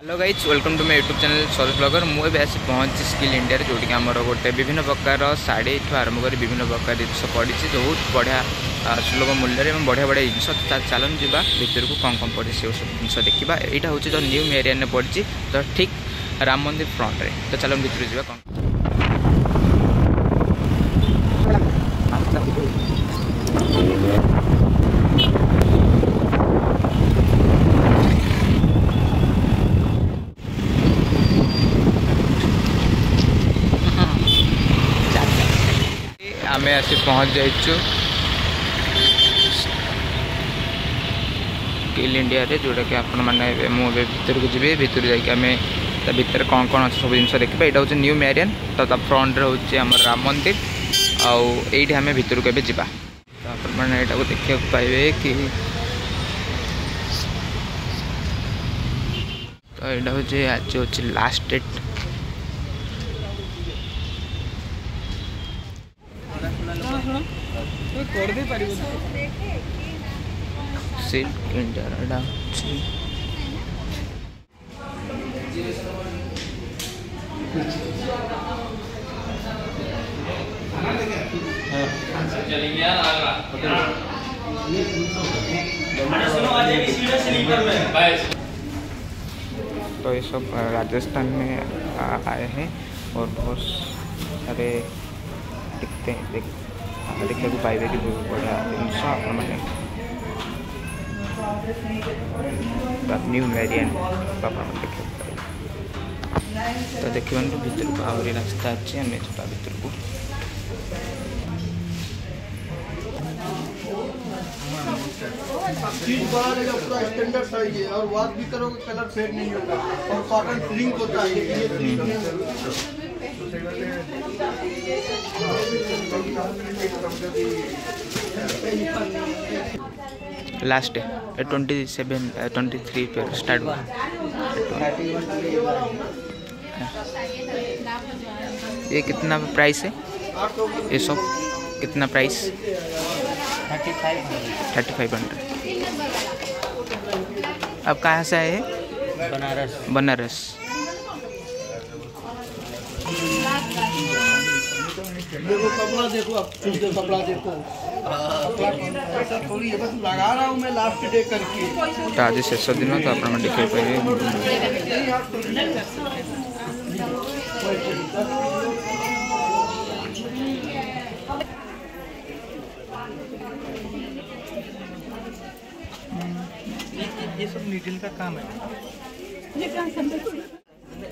Hello guys welcome to my YouTube channel Saroj blogger ମୁଁ ଏବେ ଆସି ପହଞ୍ଚିଛି ସ୍କିଲ୍ ଇଣ୍ଡିଆରେ ଯେଉଁଠିକି ଆମର ଗୋଟେ ବିଭିନ୍ନ ପ୍ରକାର ଶାଢ଼ୀଠୁ ଆରମ୍ଭ କରି ବିଭିନ୍ନ ପ୍ରକାର ଜିନିଷ ପଡ଼ିଛି ବହୁତ ବଢ଼ିଆ ସୁଲଭ ମୂଲ୍ୟରେ ଏବଂ ବଢ଼ିଆ ବଢ଼ିଆ ଜିନିଷ ଚାଲନ୍ତୁ ଯିବା ଭିତରକୁ କ'ଣ କ'ଣ ପଡ଼ିଛି ସେସବୁ ଜିନିଷ ଦେଖିବା ଏଇଟା ହେଉଛି ତ ନ୍ୟୁ ମେରିଆନରେ ପଡ଼ିଛି ତ ଠିକ୍ ରାମ ମନ୍ଦିର ଫ୍ରଣ୍ଟରେ ତ ଚାଲନ୍ତୁ ଭିତରକୁ ଯିବା କ'ଣ ଆମେ ଆସି ପହଞ୍ଚି ଯାଇଛୁ ସ୍କିଲ୍ ଇଣ୍ଡିଆରେ ଯେଉଁଟାକି ଆପଣମାନେ ଏବେ ମୁଁ ଏବେ ଭିତରକୁ ଯିବି ଭିତରୁ ଯାଇକି ଆମେ ତା ଭିତରେ କ'ଣ କ'ଣ ଅଛି ସବୁ ଜିନିଷ ଦେଖିବା ଏଇଟା ହେଉଛି ନ୍ୟୁ ମ୍ୟାରିଆନ୍ ତ ତା ଫ୍ରଣ୍ଟରେ ହେଉଛି ଆମର ରାମ ମନ୍ଦିର ଆଉ ଏଇଠି ଆମେ ଭିତରକୁ ଏବେ ଯିବା ତ ଆପଣମାନେ ଏଇଟାକୁ ଦେଖିବାକୁ ପାଇବେ କି ତ ଏଇଟା ହେଉଛି ଆଜି ହେଉଛି ଲାଷ୍ଟ ଡେଟ୍ ସିଲ୍କ ଇଣ୍ଡିଆର ଏଇଟା ଅଛି तो ये सब राजस्थान में आए हैं और बहुत सारे दिखते हैं देख देखने को पाइबे कि बहुत बढ़िया जिनस आपने न्यू मेरियन देखा तो देखिए भितर को आहरी रास्ता अच्छे आम जा भितर को चीज़ बना रहेगा पूरा स्टैंडर्ड साइज़ है और वॉश भी करोगे, कलर फेड नहीं होगा और कॉटन श्रिंक होता है, ये श्रिंक नहीं होगा लास्ट है ट्वेंटी सेवन ट्वेंटी थ्री पे स्टार्ट हुआ ये कितना प्राइस है? ये सब कितना price thirty five thirty five hundred अब कहाँ से आए हैं? बनारस। बनारस। देखो कपड़ा देखो आप चूज़ के कपड़ा देखो। थोड़ी बस लगा रहा हूँ मैं लास्ट डे करके। तो आज शेष दिन तो ये सब नीडल का काम है। ये हम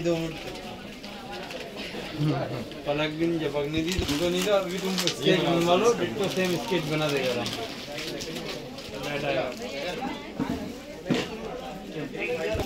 दो मिनट पलक भी नहीं झपकने दी तुमको नहीं था अभी तुम स्केट बनवा लो तो सेम स्केच बना देगा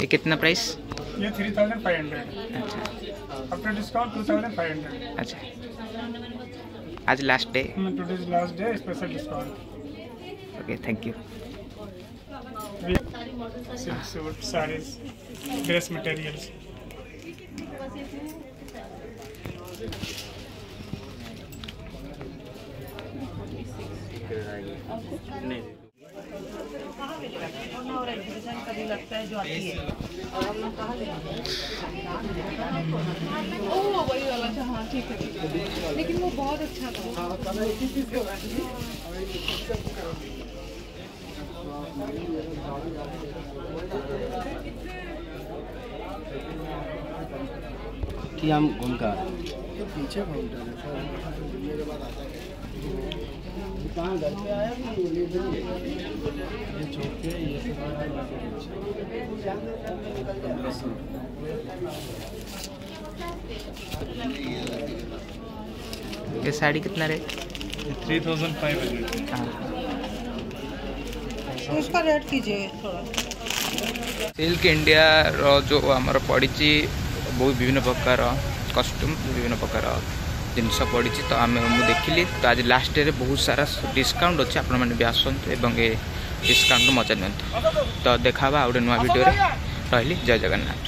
ये कितना प्राइस ये थ्री थाउज़ेंड फाइव हंड्रेड अच्छा। After discount two thousand five hundred अच्छा। आज last day today's last day special discount okay thank you silk suit saris dress materials और एग्जीबिशन कभी लगता है जो आती है और हम लोग कहाँ ओह वही वाला था हाँ। ठीक है ठीक है लेकिन वो बहुत अच्छा था कि हम घूम कर ये साड़ी कितना rate three thousand five hundred उसका रेट कीजिए थोड़ा। सिल्क इंडिया जो आमर पड़ी बहुत विभिन्न प्रकार कस्ट्यूम विभिन्न प्रकार ଜିନିଷ ପଡ଼ିଛି ତ ଆମେ ମୁଁ ଦେଖିଲି ତ ଆଜି ଲାଷ୍ଟ ଡେରେ ବହୁତ ସାରା ଡିସକାଉଣ୍ଟ ଅଛି ଆପଣମାନେ ବି ଆସନ୍ତୁ ଏବଂ ଏ ଡିସକାଉଣ୍ଟରୁ ମଜା ନିଅନ୍ତୁ ତ ଦେଖା ହେବା ଆଉ ଗୋଟେ ନୂଆ ଭିଡ଼ିଓରେ ରହିଲି ଜୟ ଜଗନ୍ନାଥ